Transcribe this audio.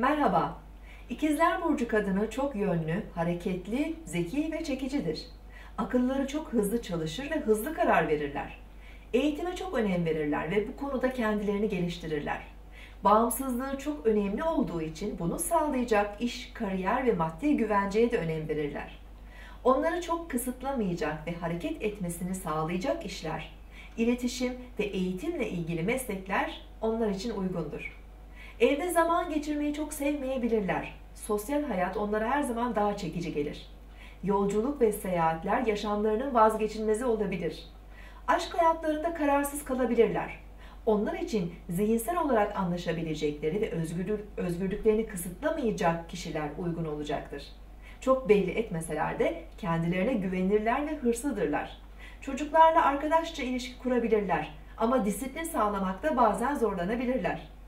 Merhaba. İkizler Burcu kadını çok yönlü, hareketli, zeki ve çekicidir. Akılları çok hızlı çalışır ve hızlı karar verirler. Eğitime çok önem verirler ve bu konuda kendilerini geliştirirler. Bağımsızlığı çok önemli olduğu için bunu sağlayacak iş, kariyer ve maddi güvenceye de önem verirler. Onları çok kısıtlamayacak ve hareket etmesini sağlayacak işler, iletişim ve eğitimle ilgili meslekler onlar için uygundur. Evde zaman geçirmeyi çok sevmeyebilirler. Sosyal hayat onlara her zaman daha çekici gelir. Yolculuk ve seyahatler yaşamlarının vazgeçilmezi olabilir. Aşk hayatlarında kararsız kalabilirler. Onlar için zihinsel olarak anlaşabilecekleri ve özgürlük, özgürlüklerini kısıtlamayacak kişiler uygun olacaktır. Çok belli etmeseler de kendilerine güvenirler ve hırslıdırlar. Çocuklarla arkadaşça ilişki kurabilirler ama disiplin sağlamakta bazen zorlanabilirler